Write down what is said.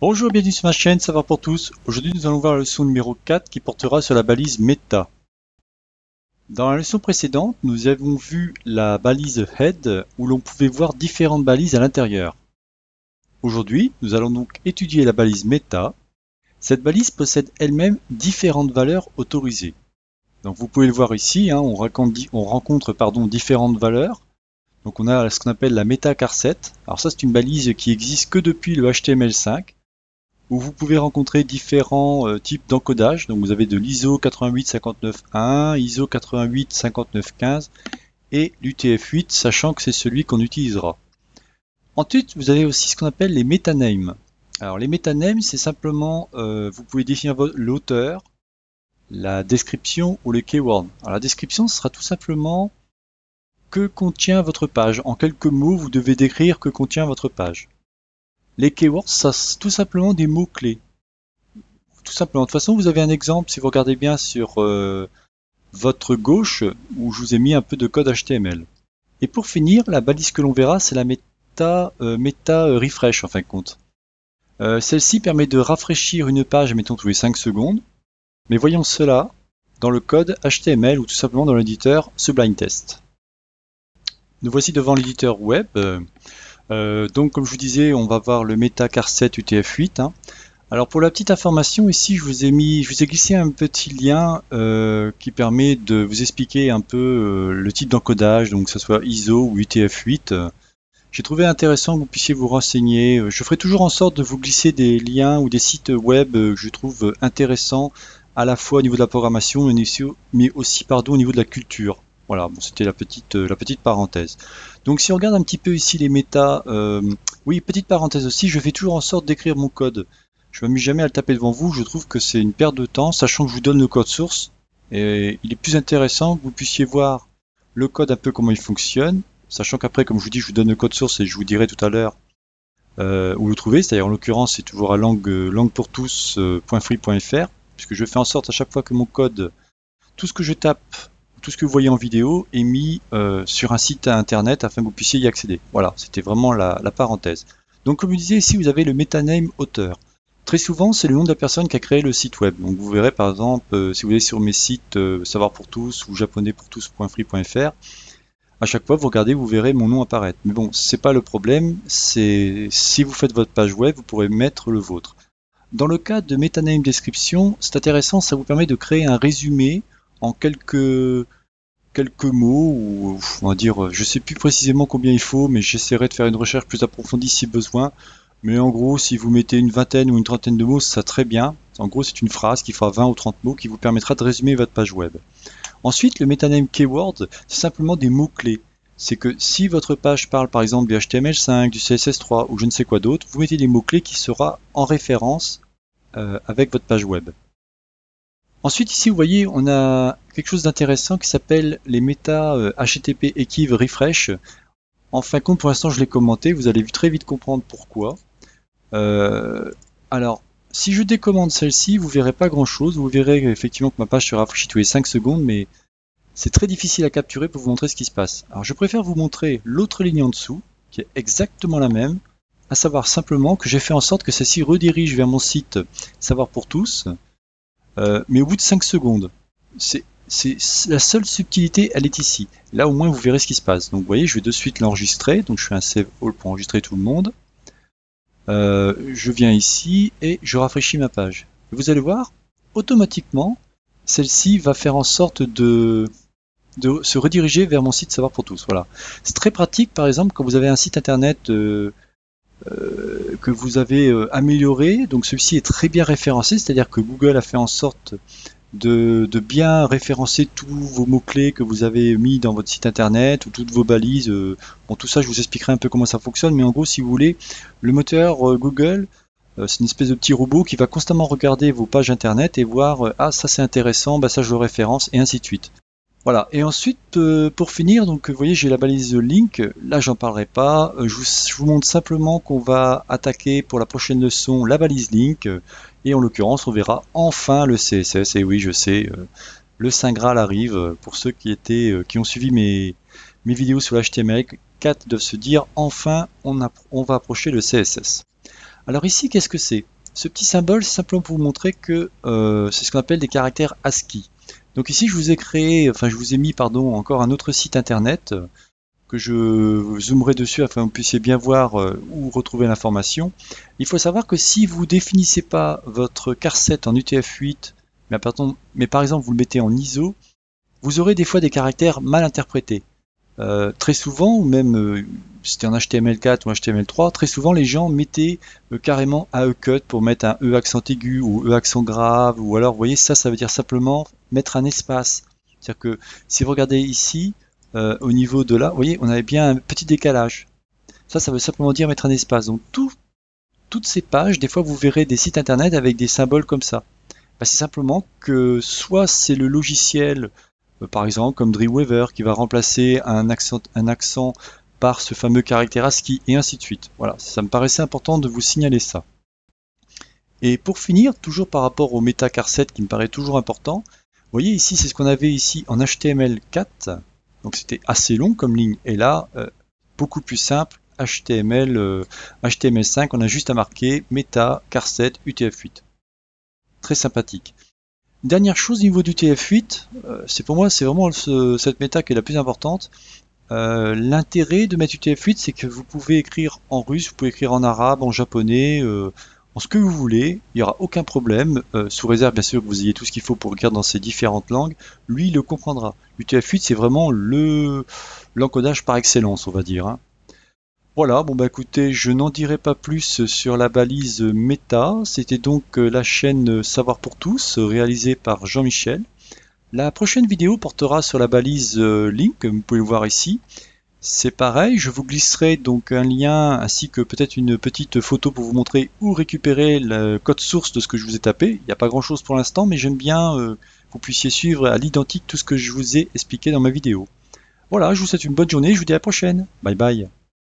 Bonjour, bienvenue sur ma chaîne Savoir pour tous. Aujourd'hui, nous allons voir la leçon numéro 4 qui portera sur la balise Meta. Dans la leçon précédente, nous avons vu la balise Head où l'on pouvait voir différentes balises à l'intérieur. Aujourd'hui, nous allons donc étudier la balise Meta. Cette balise possède elle-même différentes valeurs autorisées. Donc vous pouvez le voir ici, hein, on, rencontre, pardon, différentes valeurs. Donc on a ce qu'on appelle la Meta Car7. Alors ça c'est une balise qui existe que depuis le HTML5 où vous pouvez rencontrer différents euh, types d'encodage. Donc vous avez de l'ISO 8859.1, ISO 885915 et l'UTF-8, sachant que c'est celui qu'on utilisera. Ensuite, vous avez aussi ce qu'on appelle les metanames. Alors les metanames, c'est simplement, euh, vous pouvez définir l'auteur, la description ou les keywords. Alors la description, ce sera tout simplement que contient votre page. En quelques mots, vous devez décrire que contient votre page. Les keywords, c'est tout simplement des mots-clés. Tout simplement. De toute façon, vous avez un exemple, si vous regardez bien sur euh, votre gauche, où je vous ai mis un peu de code HTML. Et pour finir, la balise que l'on verra, c'est la meta, euh, meta refresh en fin de compte. Euh, celle-ci permet de rafraîchir une page, mettons tous les 5 secondes. Mais voyons cela dans le code HTML ou tout simplement dans l'éditeur Sublime Test. Nous voici devant l'éditeur web. Euh, donc comme je vous disais, on va voir le Metacar 7 UTF-8. Alors pour la petite information, ici je vous ai mis, je vous ai glissé un petit lien euh, qui permet de vous expliquer un peu euh, le type d'encodage, donc que ce soit ISO ou UTF-8. J'ai trouvé intéressant que vous puissiez vous renseigner. Je ferai toujours en sorte de vous glisser des liens ou des sites web que je trouve intéressants à la fois au niveau de la programmation, mais aussi pardon, au niveau de la culture. Voilà, c'était la petite, la petite parenthèse. Donc si on regarde un petit peu ici les méta, euh, oui, petite parenthèse aussi, je fais toujours en sorte d'écrire mon code. Je ne m'amuse jamais à le taper devant vous, je trouve que c'est une perte de temps, sachant que je vous donne le code source. Et il est plus intéressant que vous puissiez voir le code un peu comment il fonctionne, sachant qu'après, comme je vous dis, je vous donne le code source et je vous dirai tout à l'heure euh, où le trouver. C'est-à-dire en l'occurrence, c'est toujours à langue, langue pour tous.free.fr, puisque je fais en sorte à chaque fois que mon code, tout ce que je tape tout ce que vous voyez en vidéo est mis euh, sur un site internet afin que vous puissiez y accéder. Voilà, c'était vraiment la, parenthèse. Donc comme je disais, ici vous avez le metaname auteur. Très souvent, c'est le nom de la personne qui a créé le site web. Donc vous verrez par exemple, euh, si vous allez sur mes sites euh, Savoir pour tous ou japonaispourtous.free.fr, à chaque fois vous regardez, vous verrez mon nom apparaître. Mais bon, c'est pas le problème, c'est si vous faites votre page web, vous pourrez mettre le vôtre. Dans le cas de metaname description, c'est intéressant, ça vous permet de créer un résumé en quelques quelques mots ou on va dire je sais plus précisément combien il faut mais j'essaierai de faire une recherche plus approfondie si besoin. Mais en gros si vous mettez une vingtaine ou une trentaine de mots ça très bien. En gros c'est une phrase qui fera 20 ou 30 mots qui vous permettra de résumer votre page web. Ensuite le metaname keyword c'est simplement des mots clés c'est que si votre page parle par exemple du HTML5, du CSS3 ou je ne sais quoi d'autre, vous mettez des mots-clés qui sera en référence euh, avec votre page web. Ensuite, ici, vous voyez, on a quelque chose d'intéressant qui s'appelle les méta HTTP euh, Equive Refresh. En fin de compte, pour l'instant, je l'ai commenté. Vous allez très vite comprendre pourquoi. Euh, alors, si je décommande celle-ci, vous verrez pas grand-chose. Vous verrez effectivement que ma page se rafraîchit tous les 5 secondes, mais c'est très difficile à capturer pour vous montrer ce qui se passe. Alors, je préfère vous montrer l'autre ligne en dessous, qui est exactement la même, à savoir simplement que j'ai fait en sorte que celle-ci redirige vers mon site Savoir pour tous, euh, mais au bout de 5 secondes. C'est la seule subtilité, elle est ici. Là, au moins, vous verrez ce qui se passe. Donc, vous voyez, je vais de suite l'enregistrer. Donc, je fais un save all pour enregistrer tout le monde. Euh, je viens ici et je rafraîchis ma page. vous allez voir, automatiquement, celle-ci va faire en sorte de, se rediriger vers mon site Savoir pour tous. Voilà. C'est très pratique, par exemple, quand vous avez un site internet euh, que vous avez euh, amélioré. Donc celui-ci est très bien référencé, c'est-à-dire que Google a fait en sorte de, bien référencer tous vos mots-clés que vous avez mis dans votre site internet ou toutes vos balises. Euh, bon, tout ça, je vous expliquerai un peu comment ça fonctionne, mais en gros, si vous voulez, le moteur Google, c'est une espèce de petit robot qui va constamment regarder vos pages internet et voir ah ça c'est intéressant, bah ça je le référence et ainsi de suite. Voilà, et ensuite, euh, pour finir, donc vous voyez, j'ai la balise link. Là, j'en parlerai pas. Euh, je, vous, montre simplement qu'on va attaquer pour la prochaine leçon la balise link. Et en l'occurrence, on verra enfin le CSS. Et oui, je sais, euh, le Saint Graal arrive. Pour ceux qui étaient, qui ont suivi mes, vidéos sur l'HTML4 doivent se dire enfin, on, on va approcher le CSS. Alors ici, qu'est-ce que c'est? Ce petit symbole, c'est simplement pour vous montrer que c'est ce qu'on appelle des caractères ASCII. Donc ici, je vous ai créé, enfin je vous ai mis, pardon, encore un autre site internet euh, que je zoomerai dessus afin que vous puissiez bien voir euh, où retrouver l'information. Il faut savoir que si vous définissez pas votre charset en UTF-8, mais, mais par exemple vous le mettez en ISO, vous aurez des fois des caractères mal interprétés. Euh, très souvent, ou même c'était en HTML4 ou HTML3, très souvent les gens mettaient euh, carrément AE cut pour mettre un E accent aigu ou E accent grave, ou alors vous voyez ça, ça veut dire simplement mettre un espace. C'est-à-dire que si vous regardez ici, au niveau de là, vous voyez, on avait bien un petit décalage. Ça, ça veut simplement dire mettre un espace. Donc toutes ces pages, des fois vous verrez des sites internet avec des symboles comme ça. Bah, c'est simplement que soit c'est le logiciel euh, par exemple comme Dreamweaver qui va remplacer un accent, un accent par ce fameux caractère ASCII et ainsi de suite. Voilà, ça me paraissait important de vous signaler ça. Et pour finir, toujours par rapport au MetaCarset qui me paraît toujours important, vous voyez ici c'est ce qu'on avait ici en HTML4, donc c'était assez long comme ligne, et là euh, beaucoup plus simple, HTML, HTML5, euh, on a juste à marquer Meta Carset UTF-8. Très sympathique. Dernière chose au niveau du TF8, euh, c'est pour moi c'est vraiment cette méta qui est la plus importante. Euh, l'intérêt de mettre UTF-8, c'est que vous pouvez écrire en russe, vous pouvez écrire en arabe, en japonais, euh, en ce que vous voulez, il n'y aura aucun problème, sous réserve bien sûr que vous ayez tout ce qu'il faut pour écrire dans ces différentes langues, lui il le comprendra. UTF-8 c'est vraiment le l'encodage par excellence on va dire. Hein. Voilà, bon bah écoutez, je n'en dirai pas plus sur la balise méta. C'était donc euh, la chaîne Savoir pour tous, réalisée par Jean-Michel. La prochaine vidéo portera sur la balise euh, Link, comme vous pouvez le voir ici. C'est pareil, je vous glisserai donc un lien ainsi que peut-être une petite photo pour vous montrer où récupérer le code source de ce que je vous ai tapé. Il n'y a pas grand chose pour l'instant, mais j'aime bien euh, que vous puissiez suivre à l'identique tout ce que je vous ai expliqué dans ma vidéo. Voilà, je vous souhaite une bonne journée, je vous dis à la prochaine. Bye bye.